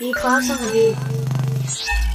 Be close and leave.